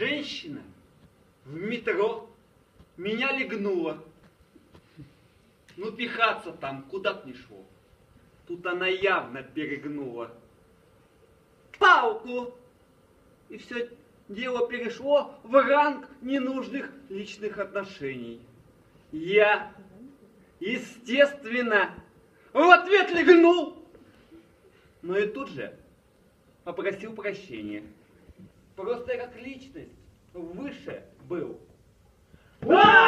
женщина в метро меня легнула. Ну, пихаться там куда б ни шло. Тут она явно перегнула палку. И все дело перешло в ранг ненужных личных отношений. Я, естественно, в ответ легнул. Но и тут же попросил прощения. Просто я как личность выше был. А!